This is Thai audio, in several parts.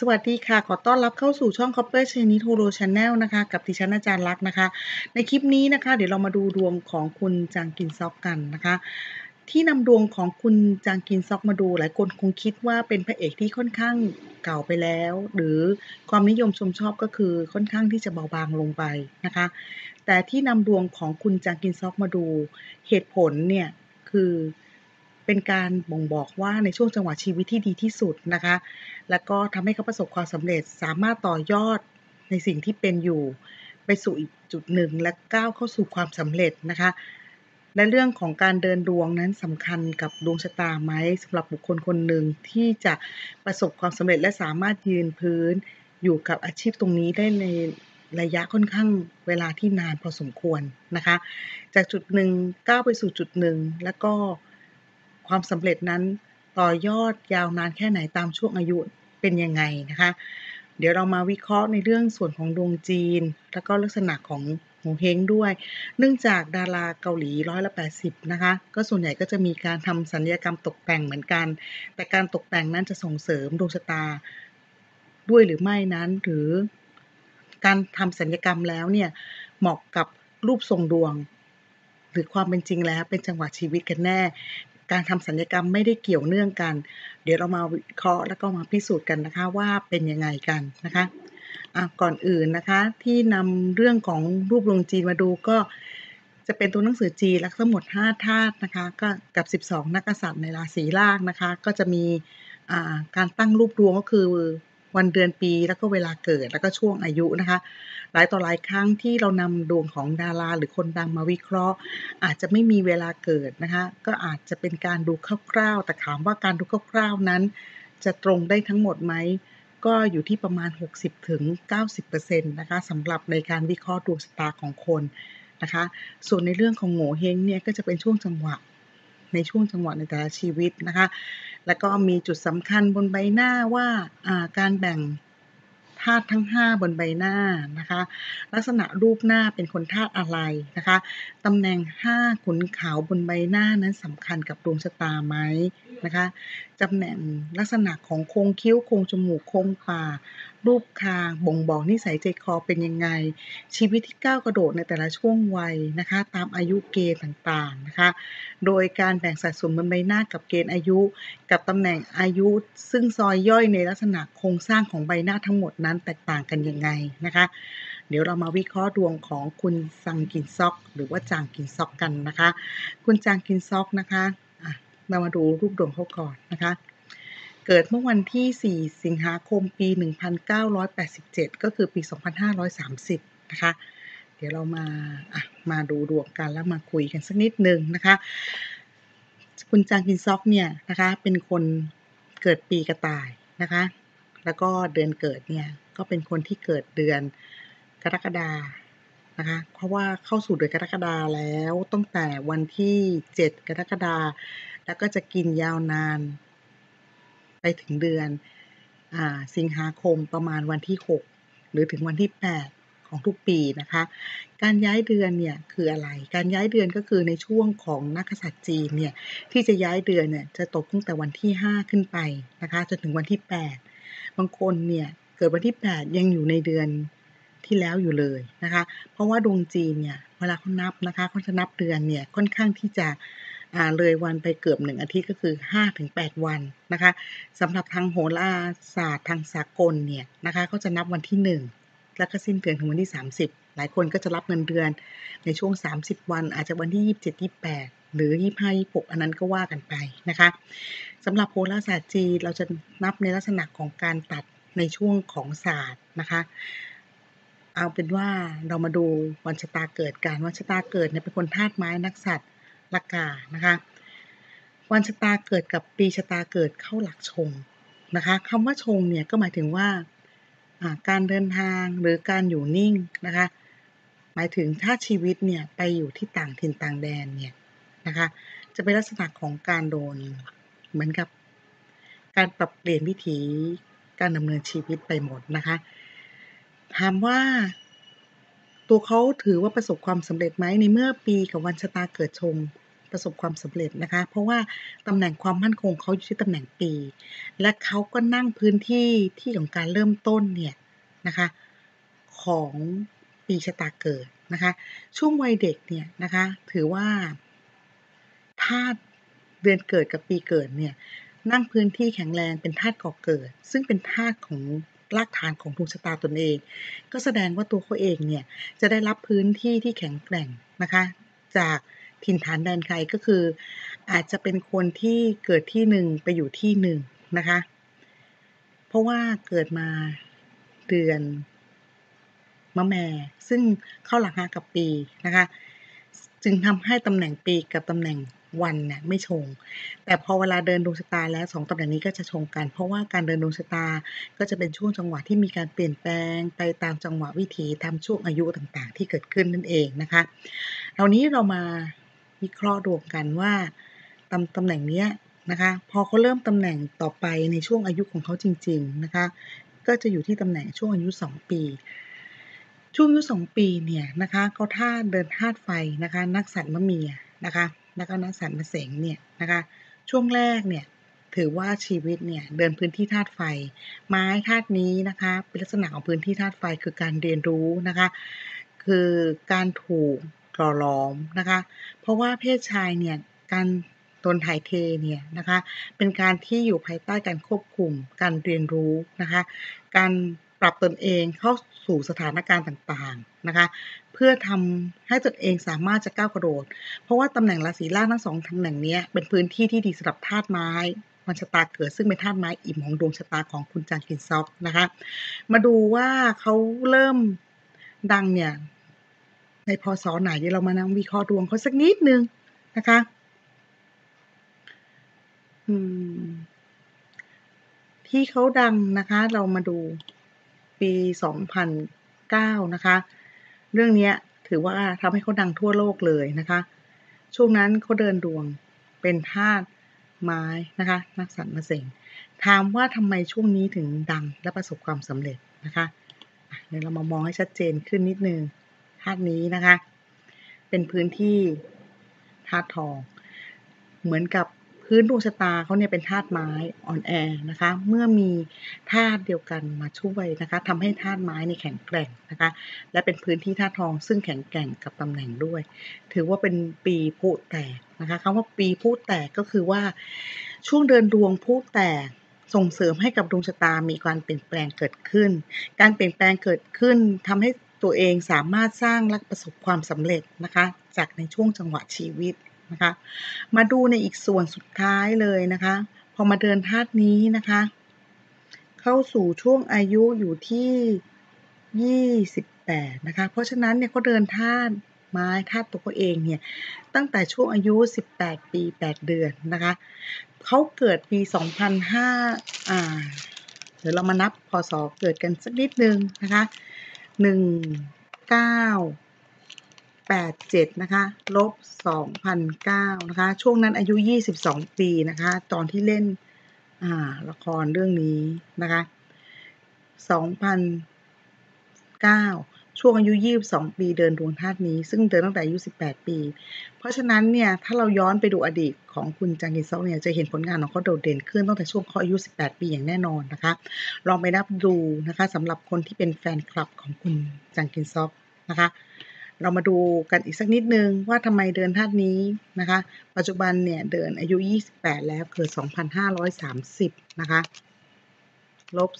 สวัสดีค่ะ ขอต้อนรับเข้าสู่ช่อง Copper c h a n n e l Toro Channel นะคะ กับดิฉันอาจารย์ลักนะคะ ในคลิปนี้นะคะ เดี๋ยวเรามาดูดวงของคุณจางกินซอกกันนะคะ ที่นำดวงของคุณจางกินซอกมาดู หลายคนคงคิดว่าเป็นพระเอกที่ค่อนข้างเก่าไปแล้ว หรือความนิยมชมชอบก็คือค่อนข้างที่จะเบาบางลงไปนะคะ แต่ที่นำดวงของคุณจางกินซอกมาดู เหตุผลเนี่ยคือ เป็นการบ่งบอกว่าในช่วงจังหวะชีวิตที่ดีที่สุดนะคะ แล้วก็ทำให้เขาประสบความสำเร็จสามารถต่อยอดในสิ่งที่เป็นอยู่ ไปสู่อีกจุดหนึ่งและก้าวเข้าสู่ความสำเร็จนะคะ และเรื่องของการเดินดวงนั้นสำคัญกับดวงชะตาไหมสำหรับบุคคลคนหนึ่งที่จะประสบความสำเร็จและสามารถยืนพื้นอยู่กับอาชีพตรงนี้ได้ในระยะค่อนข้างเวลาที่นานพอสมควรนะคะ จากจุดหนึ่งก้าวไปสู่จุดหนึ่งแล้วก็ ความสำเร็จนั้นต่อยอดยาวนานแค่ไหนตามช่วงอายุเป็นยังไงนะคะ เดี๋ยวเรามาวิเคราะห์ในเรื่องส่วนของดวงจีน แล้วก็ลักษณะของหงเฮงด้วย เนื่องจากดาราเกาหลีร้อยละแปดสิบนะคะ ก็ส่วนใหญ่ก็จะมีการทำสัญญกรรมตกแต่งเหมือนกัน แต่การตกแต่งนั้นจะส่งเสริมดวงชะตา ด้วยหรือไม่นั้นหรือการทำสัญญกรรมแล้วเนี่ยเหมาะกับรูปทรงดวง หรือความเป็นจริงแล้วเป็นจังหวะชีวิตกันแน่ การทำสัญญกรรมไม่ได้เกี่ยวเนื่องกัน เดี๋ยวเรามาวิเคราะห์แล้วก็มาพิสูจน์กันนะคะว่าเป็นยังไงกันนะคะะก่อนอื่นนะคะที่นำเรื่องของรูปรวงจีนมาดูก็จะเป็นตัวหนังสือจีนละทั้งหมด 5 ธาตุนะคะก็กับ 12 นักษัตริย์ในราศีลากนะคะ ก็จะมีการตั้งรูปรวงก็คือ วันเดือนปีแล้วก็เวลาเกิดแล้วก็ช่วงอายุนะคะ หลายต่อหลายครั้งที่เรานำดวงของดาราหรือคนดังมาวิเคราะห์ อาจจะไม่มีเวลาเกิดนะคะ ก็อาจจะเป็นการดูคร่าวๆ แต่ถามว่าการดูคร่าวๆนั้น จะตรงได้ทั้งหมดไหมก็อยู่ที่ประมาณ 60-90%นะคะสำหรับในการวิเคราะห์ดวงชะตาของคนนะคะ ส่วนในเรื่องของโง่เฮงเนี่ยก็จะเป็นช่วงจังหวะ ในช่วงจังหวะในแต่ละชีวิตนะคะ แล้วก็มีจุดสำคัญบนใบหน้าว่าการแบ่ง ธาตุทั้ง 5 บนใบหน้านะคะ ลักษณะรูปหน้าเป็นคนธาตุอะไรนะคะตำแหน่ง 5 ขุนขาวบนใบหน้านั้นสำคัญกับดวงชะตาไหมนะคะตำแหน่งลักษณะของโครงคิ้วโครงจมูกโครงปากรูปคางบ่งบอกนิสัยใจคอเป็นยังไง ชีวิตที่ก้าวกระโดดในแต่ละช่วงวัยนะคะ ตามอายุเกณฑ์ต่างๆนะคะ โดยการแบ่งสัดส่วนบนใบหน้ากับเกณฑ์อายุ กับตำแหน่งอายุ ซึ่งซอยย่อยในลักษณะโครงสร้างของใบหน้าทั้งหมดนั้นแตกต่างกันยังไงนะคะ เดี๋ยวเรามาวิเคราะห์ดวงของคุณซังกินซอก หรือว่าจางกินซอกกันนะคะ คุณจางกินซอกนะคะเรามาดูรูปดวงเขาก่อนนะคะ เกิดเมื่อวันที่ 4 สิงหาคมปี 1987 ก็คือปี 2530 นะคะ เดี๋ยวเรามาะมาดูดวงกันแล้วมาคุยกันสักนิดนึงนะคะ คุณจางกินซอกเนี่ยนะคะ เป็นคนเกิดปีกระต่ายนะคะ แล้วก็เดือนเกิดเนี่ย ก็เป็นคนที่เกิดเดือนกรกฎานะคะ เพราะว่าเข้าสู่เดือนกรกฎาแล้วตั้งแต่วันที่ 7 กรกฎาแล้วก็จะกินยาวนาน ไปถึงเดือนอสิงหาคมประมาณวันที่ 6 หรือถึงวันที่ 8 ของทุกปีนะคะ การย้ายเดือนเนี่ยคืออะไร การย้ายเดือนก็คือในช่วงของนักษัตริย์จีนเนี่ยที่จะย้ายเดือนเนี่ยจะตกตั้งแต่วันที่ 5 ขึ้นไปนะคะจนถึงวันที่ 8 บางคนเนี่ย เกิดวันที่ 8 ยังอยู่ในเดือนที่แล้วอยู่เลยนะคะ เพราะว่าดวงจีนเนี่ยเวลาเขานับนะคะเขาจะนับเดือนเนี่ยค่อนข้างที่จะเลยวันไปเกือบหนึ่งอาทิตย์ก็คือ 5-8 วันนะคะสำหรับทางโหราศาสตร์ทางสากลเนี่ยนะคะเขาจะนับวันที่ 1 แล้วก็สิ้นเดือนถึงวันที่ 30 หลายคนก็จะรับเงินเดือนในช่วง 30 วัน อาจจะวันที่ 27 28 หรือ 25 26 อันนั้นก็ว่ากันไปนะคะสำหรับโหราศาสตร์จีนเราจะนับในลักษณะของการตัด ในช่วงของศาสตร์นะคะเอาเป็นว่าเรามาดูวันชะตาเกิดการวันชะตาเกิดเนี่ยเป็นคนธาตุไม้นักสัตว์ลักานะคะวันชะตาเกิดกับปีชะตาเกิดเข้าหลักชงนะคะคำว่าชงเนี่ยก็หมายถึงว่าการเดินทางหรือการอยู่นิ่งนะคะหมายถึงถ้าชีวิตเนี่ยไปอยู่ที่ต่างถิ่นต่างแดนเนี่ยนะคะจะเป็นลักษณะของการโดนเหมือนกับการปรับเปลี่ยนวิถี การดำเนินชีวิตไปหมดนะคะ ถามว่า ตัวเขาถือว่าประสบความสำเร็จไหมในเมื่อปีกับวันชะตาเกิดชงประสบความสำเร็จนะคะ เพราะว่าตำแหน่งความมั่นคงเขาอยู่ที่ตำแหน่งปี และเขาก็นั่งพื้นที่ที่ของการเริ่มต้นเนี่ยนะคะ ของปีชะตาเกิดนะคะ ช่วงวัยเด็กเนี่ยนะคะ ถือว่าธาตุเดือนเกิดกับปีเกิดเนี่ย นั่งพื้นที่แข็งแรงเป็นธาตุก่อเกิด ซึ่งเป็นธาตุของรากฐานของดวงชะตาตนเอง ก็แสดงว่าตัวเขาเองเนี่ยจะได้รับพื้นที่ที่แข็งแกร่งนะคะ จากถิ่นฐานแดนไกลก็คือ อาจจะเป็นคนที่เกิดที่หนึ่งไปอยู่ที่หนึ่งนะคะ เพราะว่าเกิดมาเดือนมะแม่ซึ่งเข้าหลักฮากับปีนะคะ จึงทำให้ตำแหน่งปีกับตำแหน่ง วันเนี่ยไม่ชง แต่พอเวลาเดินดวงชะตาแล้วสองตำแหน่งนี้ก็จะชงกัน เพราะว่าการเดินดวงชะตาก็จะเป็นช่วงจังหวะที่มีการเปลี่ยนแปลงไปตามจังหวะวิถีตามช่วงอายุต่างๆ ที่เกิดขึ้นนั่นเองนะคะครานี้เรามาวิเคราะห์ดวงกันว่าตำตำแหน่งเนี้ยนะคะพอเขาเริ่มตำแหน่งต่อไปในช่วงอายุของเขาจริง ๆนะคะ ก็จะอยู่ที่ตำแหน่งช่วงอายุ 2 ปี ช่วงอายุ 2 ปีเนี่ยนะคะเขาธาตุเดินธาตุไฟนะคะ นักสัตว์มะเมียนะคะ แล้วก็นักสันมะเสงเนี่ยนะคะช่วงแรกเนี่ยถือว่าชีวิตเนี่ยเดินพื้นที่ธาตุไฟ ไม้ธาตุนี้นะคะเป็นลักษณะของพื้นที่ธาตุไฟคือการเรียนรู้นะคะคือการถูกหล่อหลอมนะคะเพราะว่าเพศชายเนี่ยการตนถ่ายเทเนี่ยนะคะเป็นการที่อยู่ภายใต้การควบคุมการเรียนรู้นะคะการ ปรับตนเองเข้าสู่สถานการณ์ต่างๆนะคะ เพื่อทำให้ตนเองสามารถจะก้าวกระโดด เพราะว่าตำแหน่งราศีล่างทั้งสองตำแหน่งนี้เป็นพื้นที่ที่ดีสำหรับธาตุไม้วันชะตาเกิดซึ่งเป็นธาตุไม้อิ่มของดวงชะตาของคุณจางกินซอกนะคะ มาดูว่าเขาเริ่มดังเนี่ย ในพศไหนเดี๋ยวเรามานั่งวิเคราะห์ดวงเขาสักนิดนึงนะคะที่เขาดังนะคะ เรามาดู ปี2009นะคะ เรื่องนี้ถือว่าทำให้เขาดังทั่วโลกเลยนะคะ ช่วงนั้นเขาเดินดวงเป็นธาตุไม้นะคะ นักสัตว์มาเสงถามว่าทำไมช่วงนี้ถึงดังและประสบความสำเร็จนะคะเดี๋ยวเรามามองให้ชัดเจนขึ้นนิดนึงธาตุนี้นะคะ เป็นพื้นที่ธาตุทอง เหมือนกับ พื้นดวงชะตาเขาเนี่ยเป็นธาตุไม้อ่อนแอนะคะ เมื่อมีธาตุเดียวกันมาช่วยนะคะทำให้ธาตุไม้ในแข็งแกร่งนะคะ และเป็นพื้นที่ธาตุทองซึ่งแข็งแกร่งกับตำแหน่งด้วย ถือว่าเป็นปีพุแตกนะคะคำว่าปีพุแตกก็คือว่าช่วงเดินดวงพุแตกส่งเสริมให้กับดวงชะตามีการเปลี่ยนแปลงเกิดขึ้น การเปลี่ยนแปลงเกิดขึ้นทำให้ตัวเองสามารถสร้างและประสบความสำเร็จนะคะ จากในช่วงจังหวะชีวิต นะคะ มาดูในอีกส่วนสุดท้ายเลยนะคะ พอมาเดินธาตุนี้นะคะ เข้าสู่ช่วงอายุอยู่ที่28นะคะ เพราะฉะนั้นเนี่ยเขาเดินธาตุไม้ธาตุตัวเองเนี่ยตั้งแต่ช่วงอายุ 18 ปี 8 เดือนนะคะเขาเกิดปี 2005อ่าเดี๋ยวเรามานับพศเกิดกันสักนิดนึงนะคะ 1 9 87นะคะลบ2009นะคะ ช่วงนั้นอายุ 22 ปีนะคะ ตอนที่เล่นละครเรื่องนี้นะคะ2009ช่วงอายุ 22 ปีเดินดวงธาตุนี้ ซึ่งเดินตั้งแต่อายุ 18 ปี เพราะฉะนั้นเนี่ย ถ้าเราย้อนไปดูอดีตของคุณจางกินซอกเนี่ย จะเห็นผลงานของเขาโดดเด่นขึ้นตั้งแต่ช่วงเขาอายุ 18 ปีอย่างแน่นอนนะคะ ลองไปนับดูนะคะสำหรับคนที่เป็นแฟนคลับของคุณจางกินซอกนะคะ เรามาดูกันอีกสักนิดนึงว่าทำไมเดินธาตุนี้นะคะ ปัจจุบันเนี่ยเดินอายุ 28 แล้วเกิด 2,530 นะคะ ลบ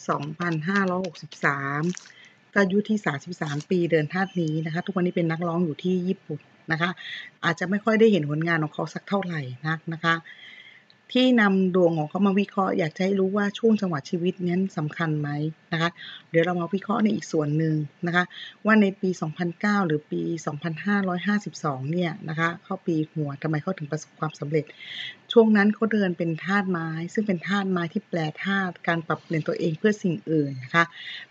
2,563 ก็อายุที่ 33 ปีเดินธาตุนี้นะคะ ทุกวันนี้เป็นนักร้องอยู่ที่ญี่ปุ่นนะคะ อาจจะไม่ค่อยได้เห็นผลงานของเขาสักเท่าไหร่นักนะคะ ที่นำดวงของเขามาวิเคราะห์อยากจะให้รู้ว่าช่วงจังหวะชีวิตนั้นสำคัญไหมนะคะ เดี๋ยวเรามาวิเคราะห์ในอีกส่วนหนึ่งนะคะ ว่าในปี 2009 หรือปี 2552 เนี่ยนะคะเข้าปีหัวทำไมเขาถึงประสบความสำเร็จ ช่วงนั้นเขาเดินเป็นธาตุไม้ ซึ่งเป็นธาตุไม้ที่แปลธาตุการปรับเปลี่ยนตัวเองเพื่อสิ่งอื่นนะคะ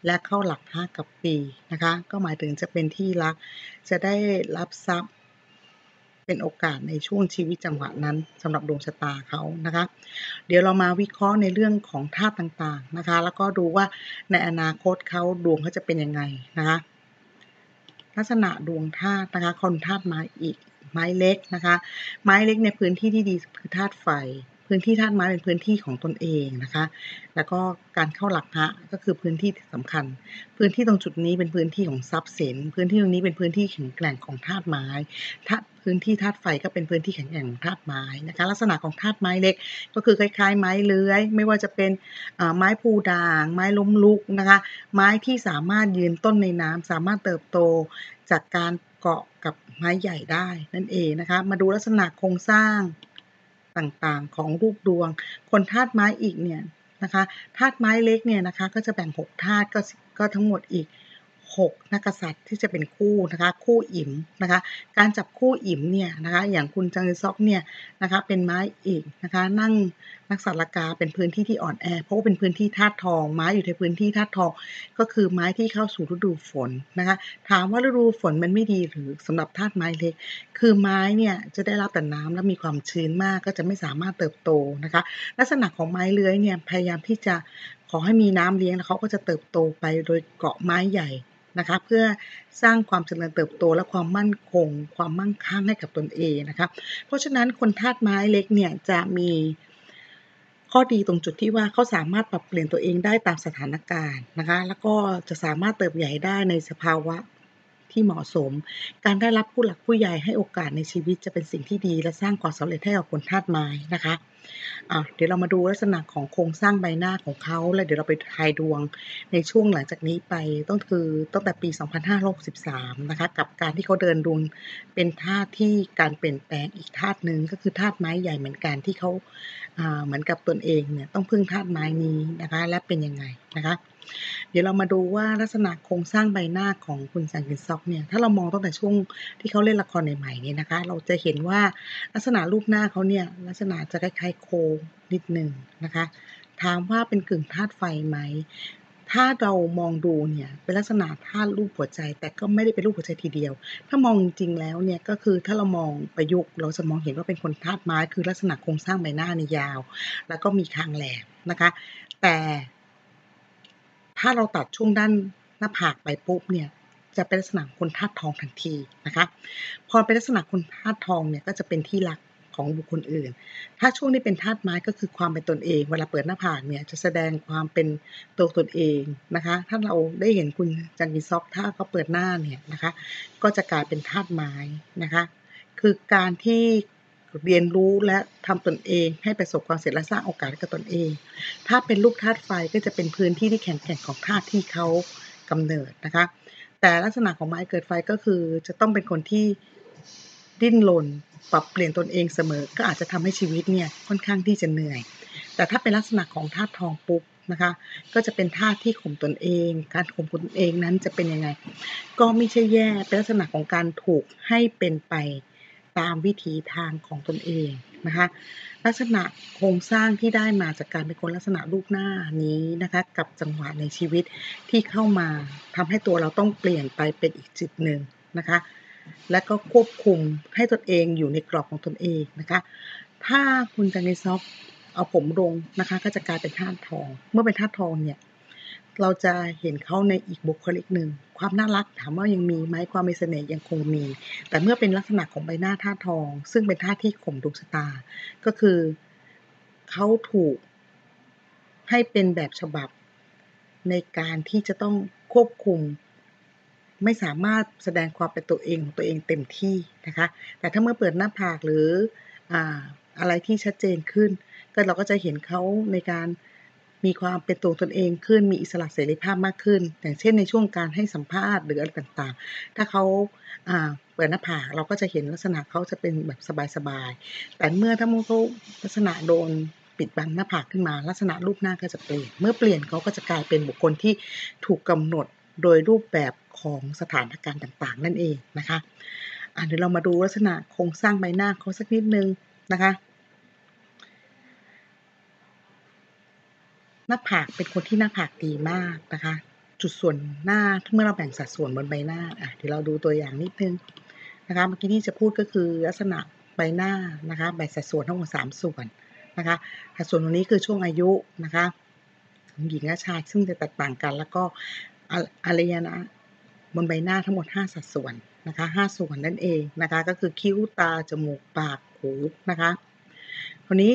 และเข้าหลักธาตุกับปีนะคะ ก็หมายถึงจะเป็นที่รักจะได้รับทรัพย์ เป็นโอกาสในช่วงชีวิตจังหวะนั้นสำหรับดวงชะตาเขานะคะ เดี๋ยวเรามาวิเคราะห์ในเรื่องของธาตุต่างๆนะคะ แล้วก็ดูว่าในอนาคตเขาดวงเขาจะเป็นยังไงนะคะลักษณะดวงธาตุนะคะคนธาตุไม้อีกไม้เล็กนะคะ ไม้เล็กในพื้นที่ที่ดีคือธาตุไฟ พื้นที่ธาตุไม้เป็นพื้นที่ของตนเองนะคะ แล้วก็การเข้าหลักฮะก็คือพื้นที่สำคัญ พื้นที่ตรงจุดนี้เป็นพื้นที่ของทรัพย์สิน พื้นที่ตรงนี้เป็นพื้นที่แข็งแกร่งของธาตุไม้ธาตุพื้นที่ธาตุไฟก็เป็นพื้นที่แข็งแกร่งของธาตุไม้นะคะ ลักษณะของธาตุไม้เล็ก ก็คือคล้ายๆ ไม้เลื้อย ไม่ว่าจะเป็นไม้พูด่าง ไม้ล้มลุกนะคะ ไม้ที่สามารถยืนต้นในน้ำสามารถเติบโตจากการเกาะกับไม้ใหญ่ได้นั่นเองนะคะ มาดูลักษณะโครงสร้าง ต่างๆ ของรูปดวง คนธาตุไม้อีกเนี่ยนะคะธาตุไม้เล็กเนี่ยนะคะก็จะแบ่ง 6 ธาตุก็ก็ทั้งหมดอีก 6นักษัตริย์ที่จะเป็นคู่นะคะคู่อิ๋มนะคะการจับคู่อิ๋มเนี่ยนะคะอย่างคุณจังซอกเนี่ยนะคะเป็นไม้อีกนะคะนั่งนักสัตว์ละกาเป็นพื้นที่ที่อ่อนแอเพราะว่าเป็นพื้นที่ธาตุทองไม้อยู่ในพื้นที่ธาตุทอง ก็คือไม้ที่เข้าสู่ฤดูฝนนะคะถามว่าฤดูฝนมันไม่ดีหรือสำหรับธาตุไม้เล็ก คือไม้เนี่ยจะได้รับแต่น้ำและมีความชื้นมากก็จะไม่สามารถเติบโตนะคะลักษณะของไม้เลื้อยเนี่ยพยายามที่จะขอให้มีน้ำเลี้ยงแล้วเขาก็จะเติบโตไปโดยเกาะไม้ใหญ่ นะคะเพื่อสร้างความเจริญเติบโตและความมั่นคง ความมั่งคั่งให้กับตนเองนะคะเพราะฉะนั้นคนธาตุไม้เล็กเนี่ยจะมีข้อดีตรงจุดที่ว่าเขาสามารถปรับเปลี่ยนตัวเองได้ตามสถานการณ์นะคะแล้วก็จะสามารถเติบใหญ่ได้ในสภาวะ ที่เหมาะสม การได้รับผู้หลักผู้ใหญ่ให้โอกาสในชีวิตจะเป็นสิ่งที่ดี และสร้างความสำเร็จให้กับคนธาตุไม้นะคะอะเดี๋ยวเรามาดูลักษณะของโครงสร้างใบหน้าของเขา แล้วเดี๋ยวเราไปทายดวงในช่วงหลังจากนี้ไปต้องคือตั้งแต่ปี 2563 นะคะ กับการที่เขาเดินดวงเป็นธาตุที่การเปลี่ยนแปลงอีกธาตุหนึ่งก็คือธาตุไม้ใหญ่เหมือนกันที่เขาเหมือนกับตนเองเนี่ยต้องพึ่งธาตุไม้นี้นะคะ และเป็นยังไงนะคะ เดี๋ยวเรามาดูว่าลักษณะโครงสร้างใบหน้าของคุณสังกินซอกเนี่ย ถ้าเรามองตั้งแต่ช่วงที่เขาเล่นละครใหม่ๆเนี่ยนะคะ เราจะเห็นว่าลักษณะรูปหน้าเขาเนี่ยลักษณะจะคล้ายๆโคนิดหนึ่งนะคะ ถามว่าเป็นกึ่งธาตุไฟไหม ถ้าเรามองดูเนี่ยเป็นลักษณะธาตุรูปหัวใจ แต่ก็ไม่ได้เป็นรูปหัวใจทีเดียว ถ้ามองจริงแล้วเนี่ยก็คือถ้าเรามองประยุกต์เราจะมองเห็นว่าเป็นคนธาตุไม้ คือลักษณะโครงสร้างใบหน้าในยาว แล้วก็มีคางแหลมนะคะ แต่ ถ้าเราตัดช่วงด้านหน้าผากไปปุ๊บเนี่ยจะเป็นลักษณะคนธาตุทองทันทีนะคะพอเป็นลักษณะคนธาตุทองเนี่ยก็จะเป็นที่รักของบุคคลอื่น ถ้าช่วงนี้เป็นธาตุไม้ก็คือความเป็นตนเอง เวลาเปิดหน้าผากเนี่ยจะแสดงความเป็นตัวตนเองนะคะ ถ้าเราได้เห็นคุณจังกิซอกถ้าเขาเปิดหน้าเนี่ยนะคะ ก็จะกลายเป็นธาตุไม้นะคะ คือการที่ เรียนรู้และทำตนเอง ให้ประสบความสำเร็จและสร้างโอกาสกับตนเอง ถ้าเป็นลูกธาตุไฟก็จะเป็นพื้นที่ที่แข็งแกร่งของธาตุที่เขากำเนิดนะคะ แต่ลักษณะของไม้เกิดไฟก็คือจะต้องเป็นคนที่ดิ้นรนปรับเปลี่ยนตนเองเสมอ ก็อาจจะทำให้ชีวิตเนี่ยค่อนข้างที่จะเหนื่อย แต่ถ้าเป็นลักษณะของธาตุทองปุ๊บนะคะ ก็จะเป็นธาตุที่ข่มตนเอง การข่มตนเองนั้นจะเป็นยังไง ก็ไม่ใช่แย่ เป็นลักษณะของการถูกให้เป็นไป ตามวิถีทางของตนเองนะคะลักษณะโครงสร้างที่ได้มาจากการเป็นคนลักษณะรูปหน้านี้นะคะกับจังหวะในชีวิตที่เข้ามาทำให้ตัวเราต้องเปลี่ยนไปเป็นอีกจิตหนึ่งนะคะและก็ควบคุมให้ตนเองอยู่ในกรอบของตนเองนะคะถ้าคุณจันนิซอกเอาผมลงนะคะก็จะกลายเป็นธาตุทอง เมื่อเป็นธาตุทองเนี่ย เราจะเห็นเขาในอีกบุคลิกหนึ่ง ความน่ารักถามว่ายังมีไหมความมีเสน่ห์ยังคงมี แต่เมื่อเป็นลักษณะของใบหน้าท่าทอง ซึ่งเป็นท่าที่ข่มดวงชะตา ก็คือเขาถูกให้เป็นแบบฉบับในการที่จะต้องควบคุม ไม่สามารถแสดงความเป็นตัวเองของตัวเองเต็มที่นะคะ แต่ถ้าเมื่อเปิดหน้าผากหรือออะไรที่ชัดเจนขึ้น ก็เราก็จะเห็นเขาในการ มีความเป็นตัวตนเองขึ้น มีอิสระเสรีภาพมากขึ้น อย่างเช่นในช่วงการให้สัมภาษณ์หรืออะไรต่างๆ ถ้าเขาเปิดหน้าผากเราก็จะเห็นลักษณะเขาจะเป็นแบบสบายๆ แต่เมื่อถ้าเขาลักษณะโดนปิดบังหน้าผากขึ้นมา ลักษณะรูปหน้าก็จะเปลี่ยน เมื่อเปลี่ยนเขาก็จะกลายเป็นบุคคลที่ถูกกำหนดโดยรูปแบบของสถานการณ์ต่างๆ นั่นเองนะคะเดี๋ยวเรามาดูลักษณะโครงสร้างใบหน้าเขาสักนิดนึงนะคะ หน้าผากเป็นคนที่หน้าผากดีมากนะคะ จุดส่วนหน้าเมื่อเราแบ่งสัดส่วนบนใบหน้าอะเดี๋ยวเราดูตัวอย่างนิดนึงนะคะเมื่อกี้ที่จะพูดก็คือลักษณะใบหน้านะคะแบ่งสัดส่วนทั้งหมดสามส่วนนะคะสัดส่วนตรงนี้คือช่วงอายุนะคะของหญิงและชายซึ่งจะแตกต่างกัน แล้วก็อารยนะบนใบหน้าทั้งหมด 5 สัดส่วนนะคะห้าส่วนนั่นเองนะคะก็คือคิ้วตาจมูกปากหูนะคะคราวนี้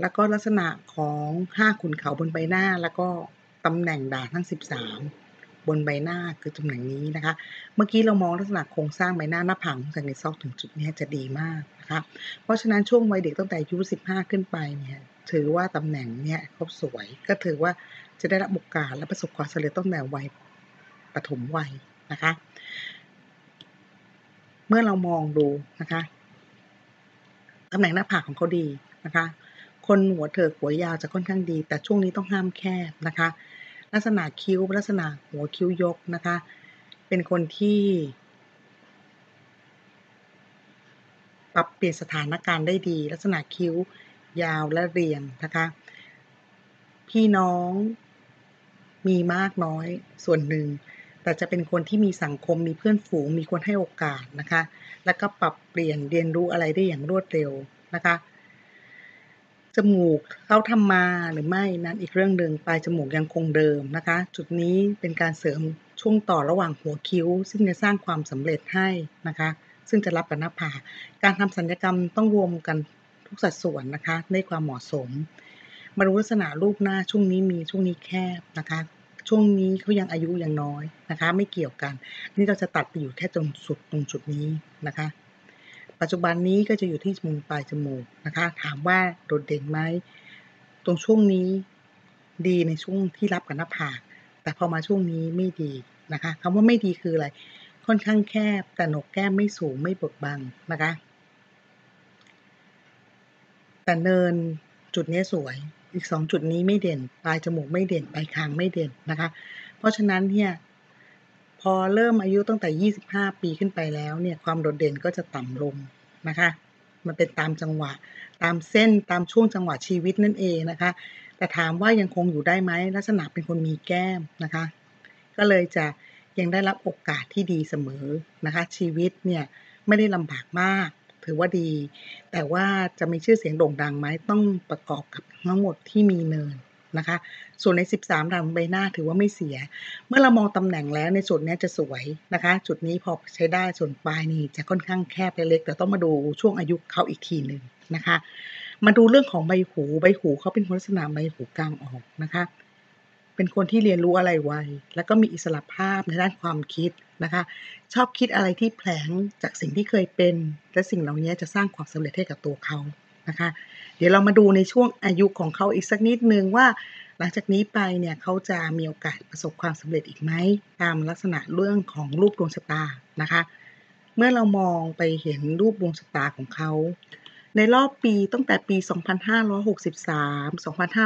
แล้วก็ลักษณะของห้าขุนเขาบนใบหน้า แล้วก็ตำแหน่งด่านทั้ง 13 บนใบหน้าคือตำแหน่งนี้นะคะ เมื่อกี้เรามองลักษณะโครงสร้างใบหน้าหน้าผากของสังเกตซอกถึงจุดนี้จะดีมากนะคะเพราะฉะนั้นช่วงวัยเด็กตั้งแต่อายุ15 ขึ้นไปเนี่ยถือว่าตำแหน่งเนี่ยครบสวยก็ถือว่าจะได้รับโอกาสและประสบความสำเร็จตั้งแต่วัยปฐมวัยนะคะ เมื่อเรามองดูนะคะตำแหน่งหน้าผากของเขาดีนะคะ คนหัวเถิกหัวยาวจะค่อนข้างดี แต่ช่วงนี้ต้องห้ามแคบนะคะ ลักษณะคิ้วลักษณะหัวคิ้วยกนะคะ เป็นคนที่ ปรับเปลี่ยนสถานการณ์ได้ดี ลักษณะคิ้วยาวและเรียงนะคะ พี่น้องมีมากน้อยส่วนหนึ่ง แต่จะเป็นคนที่มีสังคมมีเพื่อนฝูงมีคนให้โอกาสนะคะ แล้วก็ปรับเปลี่ยนเรียนรู้อะไรได้อย่างรวดเร็วนะคะ จมูกเขาทำมาหรือไม่นั้นอีกเรื่องหนึ่งปลายจมูกยังคงเดิมนะคะ จุดนี้เป็นการเสริมช่วงต่อระหว่างหัวคิ้ว ซึ่งจะสร้างความสำเร็จให้นะคะ ซึ่งจะรับกับหน้าผากการทำสัญญกรรมต้องรวมกันทุกสัดส่วนนะคะในความเหมาะสมมาดูลักษณะรูปหน้าช่วงนี้มีช่วงนี้แคบนะคะช่วงนี้เขายังอายุยังน้อยนะคะ ไม่เกี่ยวกัน นี่เราจะตัดไปอยู่แค่ตรงสุดตรงจุดนี้นะคะ ปัจจุบันนี้ก็จะอยู่ที่มุมปลายจมูกนะคะ ถามว่าโดดเด่นไหมตรงช่วงนี้ดีในช่วงที่รับกับหน้าผากแต่พอมาช่วงนี้ไม่ดีนะคะคำว่าไม่ดีคืออะไร ค่อนข้างแคบแต่หนกแก้มไม่สูงไม่เบดบังนะคะ แต่เนินจุดนี้สวยอีกสองจุดนี้ไม่เด่น ปลายจมูกไม่เด่นปลายคางไม่เด่นนะคะ เพราะฉะนั้นเนี่ย พอเริ่มอายุตั้งแต่ 25 ปีขึ้นไปแล้วเนี่ยความโดดเด่นก็จะต่ำลงนะคะ มันเป็นตามจังหวะ ตามเส้นตามช่วงจังหวะชีวิตนั่นเองนะคะ แต่ถามว่ายังคงอยู่ได้ไหมลักษณะเป็นคนมีแก้มนะคะ ก็เลยจะยังได้รับโอกาสที่ดีเสมอนะคะ ชีวิตเนี่ยไม่ได้ลำบากมาก ถือว่าดี แต่ว่าจะมีชื่อเสียงโด่งดังไหมต้องประกอบกับทั้งหมดที่มีเนิน นะคะ ส่วนใน 13ดาวใบหน้าถือว่าไม่เสีย เมื่อเรามองตำแหน่งแล้วในส่วนนี้จะสวยนะคะ จุดนี้พอใช้ได้ส่วนปลายนี่จะค่อนข้างแคบเล็กแต่ต้องมาดูช่วงอายุเขาอีกทีหนึ่งนะคะ มาดูเรื่องของใบหูใบหูเขาเป็นลักษณะใบหูกลางออกนะคะ เป็นคนที่เรียนรู้อะไรไวแล้วก็มีอิสระภาพในด้านความคิดนะคะ ชอบคิดอะไรที่แผลงจากสิ่งที่เคยเป็น และสิ่งเหล่านี้จะสร้างความสำเร็จให้กับตัวเขานะคะ ดี๋ยวเรามาดูในช่วงอายุของเขาอีกสักนิดนึงว่า หลังจากนี้ไปเนี่ยเขาจะมีโอกาสประสบความสำเร็จอีกไหมตามลักษณะเรื่องของรูปดวงชะตานะคะ เมื่อเรามองไปเห็นรูปดวงชะตาของเขาในรอบปีตั้งแต่ปี 2563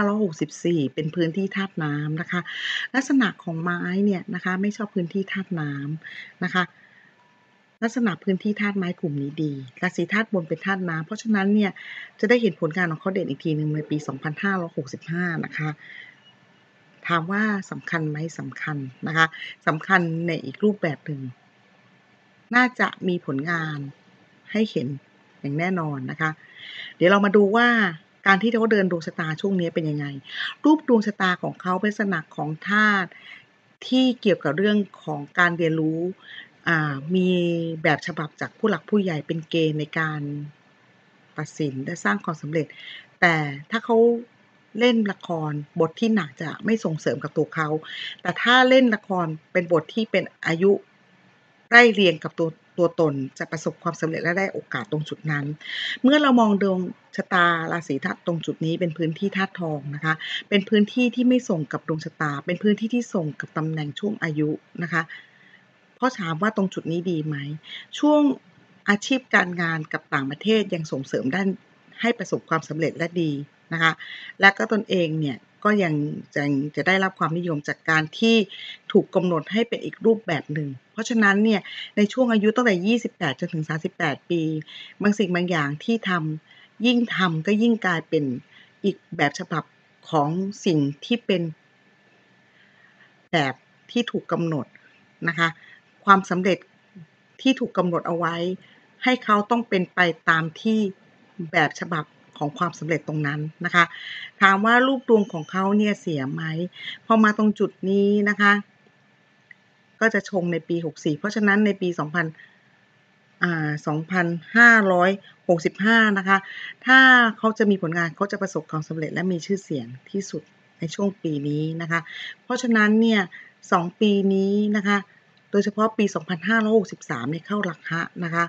2564 เป็นพื้นที่ธาตุน้ำนะคะ ลักษณะของไม้เนี่ยนะคะไม่ชอบพื้นที่ธาตุน้ำนะคะ ลักษณะพื้นที่ธาตุไม้กลุ่มนี้ดีราศีธาตุบนเป็นธาตุน้ำเพราะฉะนั้นเนี่ยจะได้เห็นผลงานของเขาเด่นอีกทีหนึ่งในปี 2565 นะคะ ถามว่าสำคัญไหมสำคัญนะคะสำคัญในอีกรูปแบบหนึ่งน่าจะมีผลงานให้เห็นอย่างแน่นอนนะคะ เดี๋ยวเรามาดูว่าการที่เขาเดินดวงชะตาช่วงนี้เป็นยังไง รูปดวงชะตาของเขาเป็นลักษณะของธาตุที่เกี่ยวกับเรื่องของการเรียนรู้ มีแบบฉบับจากผู้หลักผู้ใหญ่เป็นเกณฑ์ในการตัดสินและสร้างความสำเร็จ แต่ถ้าเขาเล่นละครบทที่หนักจะไม่ส่งเสริมกับตัวเขา แต่ถ้าเล่นละครเป็นบทที่เป็นอายุใกล้เรียงกับตัวตัวตนจะประสบความสำเร็จและได้โอกาสตรงจุดนั้น เมื่อเรามองดวงชะตาราศีธาตุตรงจุดนี้เป็นพื้นที่ธาตุทองนะคะ เป็นพื้นที่ที่ไม่ส่งกับดวงชะตา เป็นพื้นที่ที่ส่งกับตำแหน่งช่วงอายุนะคะ เพราะถามว่าตรงจุดนี้ดีไหม ช่วงอาชีพการงานกับต่างประเทศยังส่งเสริมด้านให้ประสบความสำเร็จและดีนะคะ และก็ตนเองเนี่ยก็ยังจะจะได้รับความนิยมจากการที่ถูกกำหนดให้เป็นอีกรูปแบบหนึ่ง เพราะฉะนั้นเนี่ยในช่วงอายุตั้งแต่ 28 จนถึง 38 ปี บางสิ่งบางอย่างที่ทำยิ่งทำก็ยิ่งกลายเป็นอีกแบบฉบับของสิ่งที่เป็นแบบที่ถูกกำหนดนะคะ ความสำเร็จที่ถูกกำหนดเอาไว้ ให้เขาต้องเป็นไปตามที่แบบฉบับของความสำเร็จตรงนั้นนะคะ ถามว่ารูปดวงของเขาเนี่ยเสียไหมพอมาตรงจุดนี้นะคะ ก็จะชงในปี 64 เพราะฉะนั้นในปี 2000อ่า2,565 นะคะ ถ้าเขาจะมีผลงานเขาจะประสบความสำเร็จและมีชื่อเสียงที่สุดในช่วงปีนี้นะคะ เพราะฉะนั้นเนี่ยสองปีนี้นะคะ โดยเฉพาะปี 2563เนี่ยเข้าหลักฮะนะคะ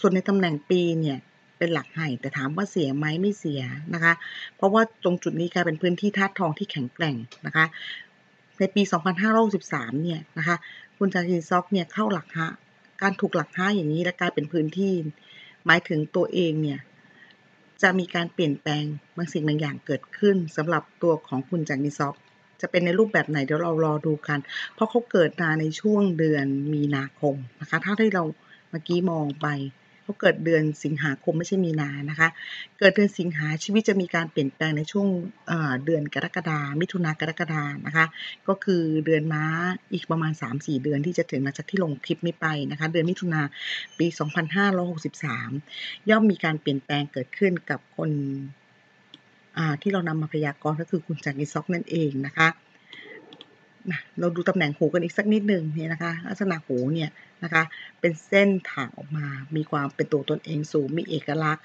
ส่วนในตำแหน่งปีเนี่ยเป็นหลักไห่แต่ถามว่าเสียไหมไม่เสียนะคะ เพราะว่าตรงจุดนี้กลายเป็นพื้นที่ธาตุทองที่แข็งแกร่งนะคะ ในปี 2563เนี่ยนะคะคุณจาคินซอกเนี่ยเข้าหลักฮะการถูกหลักห้าอย่างนี้และกลายเป็นพื้นที่ หมายถึงตัวเองเนี่ยจะมีการเปลี่ยนแปลงบางสิ่งบางอย่างเกิดขึ้นสำหรับตัวของคุณจางนิซอก จะเป็นในรูปแบบไหนเดี๋ยวเรารอดูกัน เพราะเขาเกิดมาในช่วงเดือนมีนาคมนะคะถ้าที่เราเมื่อกี้มองไปเขาเกิดเดือนสิงหาคมไม่ใช่มีนานะคะ เกิดเดือนสิงหาชีวิตจะมีการเปลี่ยนแปลงในช่วงเดือนกรกฎามิถุนากรกฎานะคะ ก็คือเดือนม้าอีกประมาณ 3-4 เดือนที่จะถึงมาจากที่ลงคลิปนี้ไปนะคะ เดือนมิถุนาปี 2563 ย่อมมีการเปลี่ยนแปลงเกิดขึ้นกับคน ที่เรานำมาพยากรณ์ก็คือคุณจากนิซอกนั่นเองนะคะเราดูตำแหน่งหูกันอีกสักนิดหนึ่งเนี่ยนะคะ ลักษณะหูเนี่ยนะคะ เป็นเส้นถางออกมา มีความเป็นตัวตนเองสูง มีเอกลักษณ์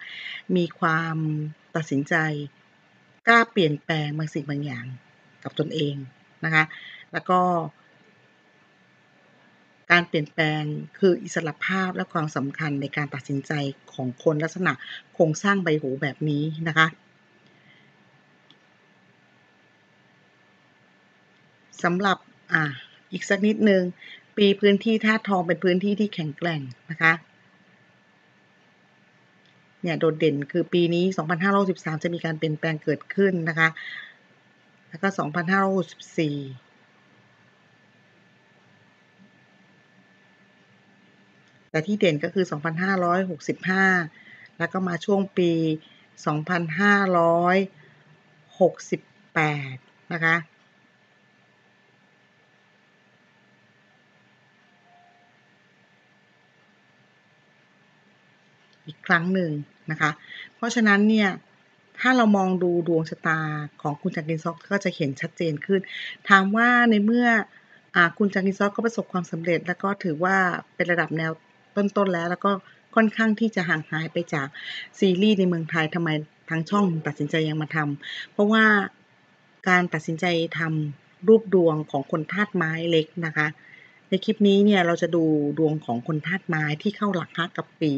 มีความตัดสินใจ กล้าเปลี่ยนแปลงบางสิ่งบางอย่างกับตนเองนะคะ แล้วก็ การเปลี่ยนแปลงคืออิสระภาพและความสำคัญในการตัดสินใจของคนลักษณะโครงสร้างใบหูแบบนี้นะคะ สำหรับอ่าอีกสักนิดนึง ปีพื้นที่ธาตุทองเป็นพื้นที่ที่แข็งแกร่งนะคะเนี่ยโดดเด่นคือปีนี้ 2513 จะมีการเปลี่ยนแปลงเกิดขึ้นนะคะ แล้วก็ 2564 แต่ที่เด่นก็คือ 2565 แล้วก็มาช่วงปี 2568 นะคะอีก ครั้งหนึ่งนะคะ เพราะฉะนั้นเนี่ยถ้าเรามองดูดวงชะตาของคุณจักรินซอกก็จะเห็นชัดเจนขึ้น ถามว่าในเมื่ออคุณจักรินซอกก็ประสบความสำเร็จ แล้วก็ถือว่าเป็นระดับแนวต้นๆแล้ว แล้วก็ค่อนข้างที่จะห่างหายไปจากซีรีส์ในเมืองไทยทำไมทางช่องตัดสินใจยังมาทำเพราะว่าการตัดสินใจทำรูปดวงของคนธาตุไม้เล็กนะคะ ในคลิปนี้เนี่ยเราจะดูดวงของคนธาตุไม้ที่เข้าหลักฮักกับปี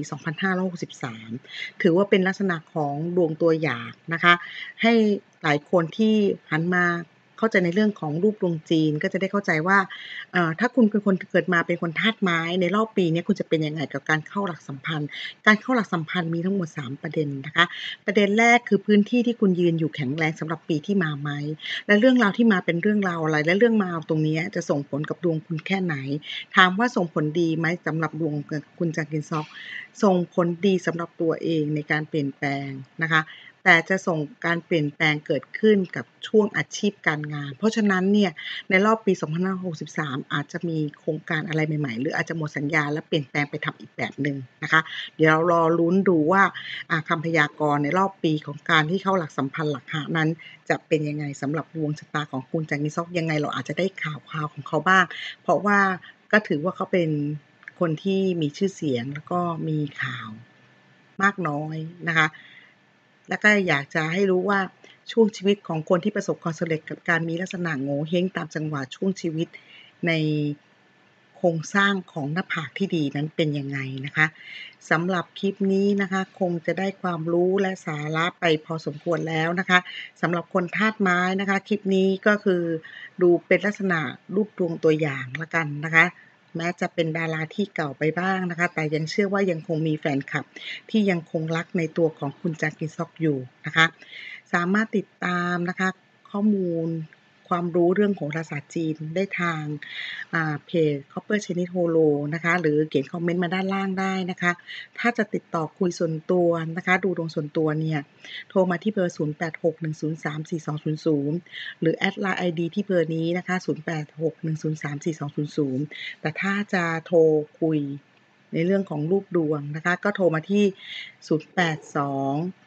2563 ถือว่าเป็นลักษณะของดวงตัวอย่างนะคะ ให้หลายคนที่หันมา เข้าใจในเรื่องของรูปดวงจีนก็จะได้เข้าใจว่าถ้าคุณเป็นคนเกิดมาเป็นคนธาตุไม้ในรอบปีนี้คุณจะเป็นยังไงกับการเข้าหลักสัมพันธ์ การเข้าหลักสัมพันธ์มีทั้งหมด 3 ประเด็นนะคะ ประเด็นแรกคือพื้นที่ที่คุณยืนอยู่แข็งแรงสำหรับปีที่มาไหมและเรื่องราวที่มาเป็นเรื่องราวอะไร และเรื่องมาตรงนี้จะส่งผลกับดวงคุณแค่ไหน ถามว่าส่งผลดีไหมสำหรับดวงคุณจากกินซอกส่งผลดีสำหรับตัวเองในการเปลี่ยนแปลงนะคะ แต่จะส่งการเปลี่ยนแปลงเกิดขึ้นกับช่วงอาชีพการงาน เพราะฉะนั้นเนี่ยในรอบปี 2563 อาจจะมีโครงการอะไรใหม่ๆ หรืออาจจะหมดสัญญาและเปลี่ยนแปลงไปทำอีกแบบหนึ่งนะคะ เดี๋ยวเรารอลุ้นดูว่าคำพยากรณ์ในรอบปีของการที่เข้าหลักสัมพันธ์หลักหานั้น จะเป็นยังไงสำหรับดวงชะตาของคุณจากนิซอกยังไงเราอาจจะได้ข่าวข่าวของเขาบ้าง เพราะว่าก็ถือว่าเขาเป็นคนที่มีชื่อเสียงแล้วก็มีข่าวมากน้อยนะคะ แล้วก็อยากจะให้รู้ว่าช่วงชีวิตของคนที่ประสบความสำเร็จกับการมีลักษณะโง่เฮงตามจังหวะช่วงชีวิตในโครงสร้างของหน้าผากที่ดีนั้นเป็นยังไงนะคะสำหรับคลิปนี้นะคะคงจะได้ความรู้และสาระไปพอสมควรแล้วนะคะสำหรับคนธาตุไม้นะคะ คลิปนี้ก็คือดูเป็นลักษณะรูปดวงตัวอย่างละกันนะคะ แม้จะเป็นดาราที่เก่าไปบ้างนะคะ แต่ยังเชื่อว่ายังคงมีแฟนคลับ ที่ยังคงรักในตัวของคุณจากกิซอกอยู่นะคะ สามารถติดตามนะคะข้อมูล ความรู้เรื่องของภาษาจีนได้ทางเพจ Copper Chinese Horo นะคะหรือเขียนคอมเมนต์มาด้านล่างได้นะคะ ถ้าจะติดต่อคุยส่วนตัวนะคะ ดูดวงส่วนตัวเนี่ย โทรมาที่เบอร์ 0861034200 หรือ add Line ID ที่เบอร์นี้นะคะ 0861034200 แต่ถ้าจะโทรคุยในเรื่องของรูปดวงนะคะ ก็โทรมาที่ 082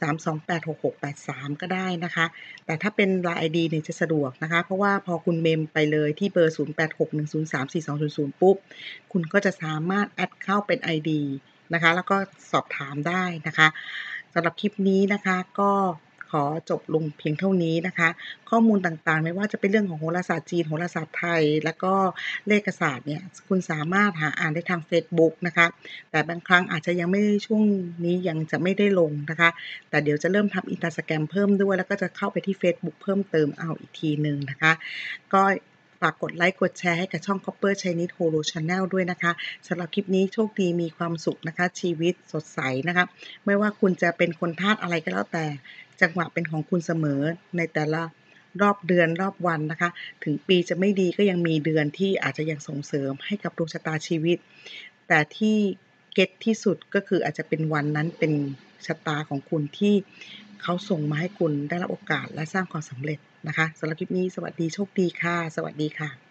3286683 ก็ได้นะคะ แต่ถ้าเป็น Line ID เนี่ยจะสะดวกนะคะ เพราะว่าพอคุณเมมไปเลยที่เบอร์ 0861034200 ปุ๊บ คุณก็จะสามารถ add เข้าเป็น ID นะคะ แล้วก็สอบถามได้นะคะสำหรับคลิปนี้นะคะก็ ขอจบลงเพียงเท่านี้นะคะ ข้อมูลต่างๆ ไม่ว่าจะเป็นเรื่องของโหราศาสตร์จีนโหราศาสตร์ไทย แล้วก็เลขศาสตร์เนี่ยคุณสามารถหาอ่านได้ทางเฟซบุ๊กนะคะ แต่บางครั้งอาจจะยังไม่ช่วงนี้ยังจะไม่ได้ลงนะคะ แต่เดี๋ยวจะเริ่มทำอินตาสแกรมเพิ่มด้วย แล้วก็จะเข้าไปที่ Facebook เพิ่มเติมเอาอีกทีหนึ่งนะคะ ก็ฝากกดไลค์ กดแชร์ให้กับช่อง Copper Chinese Holo Channel ด้วยนะคะสำหรับคลิปนี้โชคดีมีความสุขนะคะ ชีวิตสดใสนะคะ ไม่ว่าคุณจะเป็นคนธาตุอะไรก็แล้วแต่ จังหวะเป็นของคุณเสมอในแต่ละรอบเดือนรอบวันนะคะ ถึงปีจะไม่ดีก็ยังมีเดือนที่อาจจะยังส่งเสริมให้กับดวงชะตาชีวิต แต่ที่เก็ตที่สุดก็คืออาจจะเป็นวันนั้นเป็นชะตาของคุณที่เขาส่งมาให้คุณได้รับโอกาสและสร้างความสำเร็จนะคะสำหรับคลิปนี้สวัสดีโชคดีค่ะ สวัสดีค่ะ